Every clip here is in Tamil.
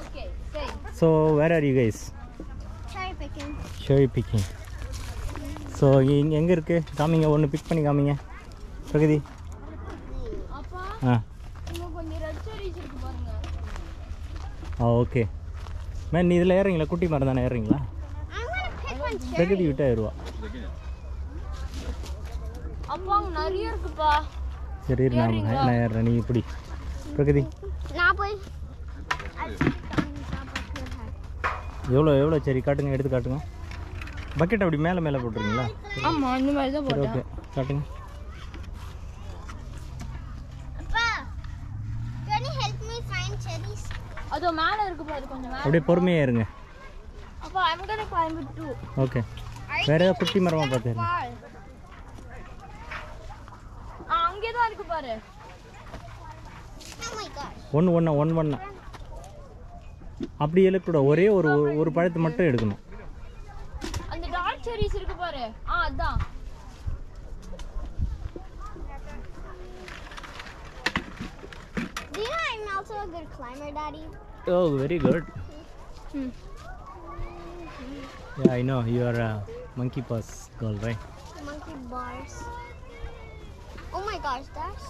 Okay, say. So where are you guys Cherry picking. Cherry picking so எங்கே இருக்குது காமிங்க ஒன்று பிக் பண்ணி காமிங்க. பிரகதி ஆ. ஆ ஓகே. மேம் நீ இதில் ஏறுறீங்களா? குட்டி மரம் தானே ஏறுறீங்களா? Cherry. பிரகதி விட்டு ஏறுவா. சரி நான் நான் ஏறுறேன். நீ இப்படி. பிரகதி நான் போய் எவ்வளோ எவ்வளோ? சரி காட்டுங்க எடுத்து காட்டுங்க. பக்கெட் அப்படி மேலே மேலே போட்டுருங்களா ஆமா இந்த மாதிரி தான் ஓகே காட்டுங்க. அப்பா can you help me find cherries? அதோ மேல இருக்கு பாரு கொஞ்சம் மேல. அப்படியே பொறுமையாக ஏறுங்க அப்பா I'm gonna climb it too. Okay வேறு ஏதாவது குட்டி பால் ஆ அங்கே தான் இருக்கு பாரு. ஒன்று ஒன்றா ஒன் ஒன்றா அப்படி இழுக்கூடாது ஒரே ஒரு ஒரு பழத்தை மட்டும் எடுக்கணும் அந்த டார்க் செரிஸ் இருக்கு பாரு ஆ அதான் do you know I'm also a good climber daddy oh very good Hmm. Yeah, I know you are a monkey pass girl, right? monkey bars oh my gosh that's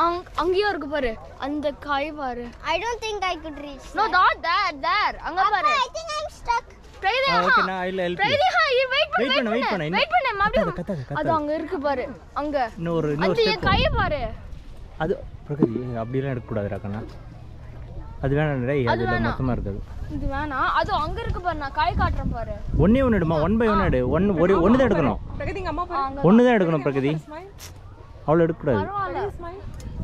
அங்க அங்கேயும் இருக்கு பாரு. அந்த காய் பாரு. I don't think I could reach no. That there there அங்க பாரு. I think I'm stuck. Pragati Ah, okay, நான் I'll help you. பிரகதி ஹா இரு வெயிட் பண்ணு பண்ணு, வெயிட் பண்ணு. பண்ணு. வெயிட் பண்ணு மறுபடியும். கத்தாத, கத்தாத, அது. அங்க இருக்கு பாரு. அங்க. இன்னொரு அந்த இன்னொரு என் step. கைய பாரு. அது பிரகதி அப்படிலாம் எடுக்கக்கூடாதுடா கண்ணா. அது வேணாம் டேய். அது அதில் வேணாம். மொத்தமாக இருக்காது. இது வேணாம். அது அங்க இருக்கு பாரு நான் காய் காட்டுறேன் பாரு. ஒன்றே ஒன்று எடுமா? ஒன் பை ஒன் எடு. ஒன் ஒரு ஒன்று தான் எடுக்கணும். ஆ, அங்க ஒன்று தான் எடுக்கணும் பிரகதி. அவ்வளோ எடுக்கக்கூடாது. பரவாயில்ல.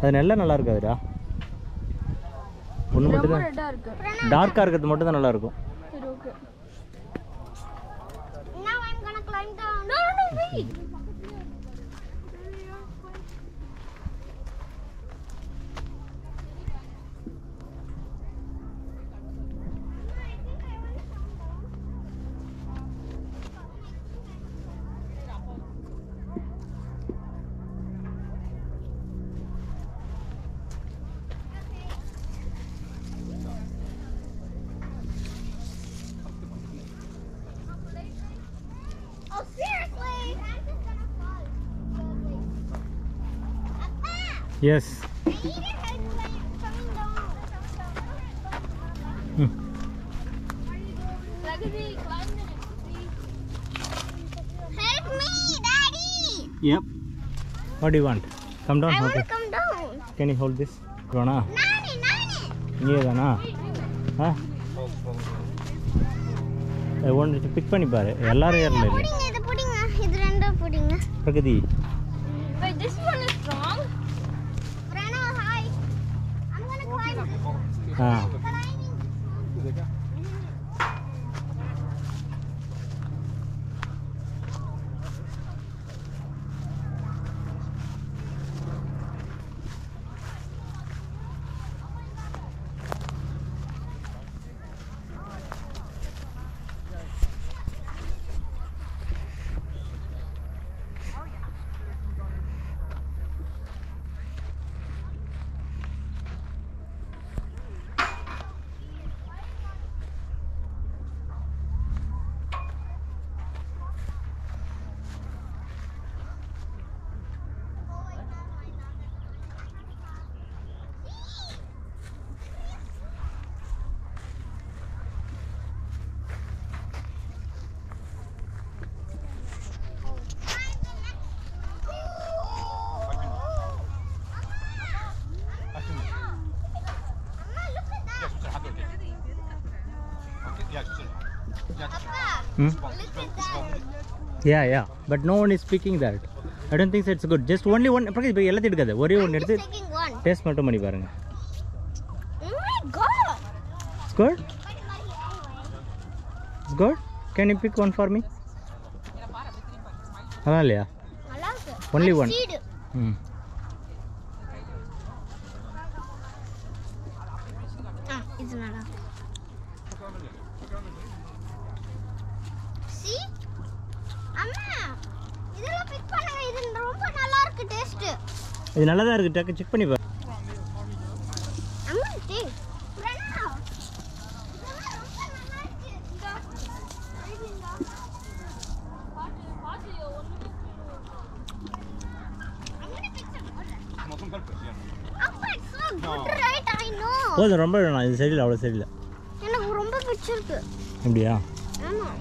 அது நல்லா நல்லா இருக்காதுடா ஒன்று மட்டும் ரொம்ப தான் ரெட்டா இருக்கு. டார்க்காக இருக்கிறது மட்டும் தான் நல்லா இருக்கும் சரி okay Appa, yes I need your help climb- coming down Pragathi climb the next tree. help me daddy if what you want come I down want okay to come down can you hold this வேணா நானே நானே இங்கே தானா ஆ ஒன்று பிக் பண்ணி பாரு எல்லாரும் ஏறல இல்லை புடிங்க இது புடிங்க இது ரெண்டும் புடிங்க Pragati Ah. Hmm? Yeah yeah but no one is speaking that I don't think it's good just only one Pragathi இப்போ எல்லாத்தையும் எடுக்காது. ஒரே ஒன்று எடுத்து Just taking one. டேஸ்ட் மட்டும் பண்ணி பாருங்க. It's good it's good can you pick one for me அதான் இல்லையா one. seed. ம் இருக்கு டேஸ்ட் இது நல்லா தான் இருக்கு டக்கு செக் பண்ணி பாரு போதும் ரொம்ப வேணாம் இது சரியில்லை அவ்வளோ சரியில்லை. எனக்கு ரொம்ப பிடிச்சிருக்கு. அப்படியா? ஆமாம்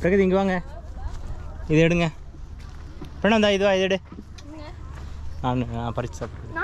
பிரகதி இங்கே வாங்க. இது எடுங்க. பிரணம் தான் இதுவா இது எடு. நான் பறிச்சு சாப்பிட்றேன்.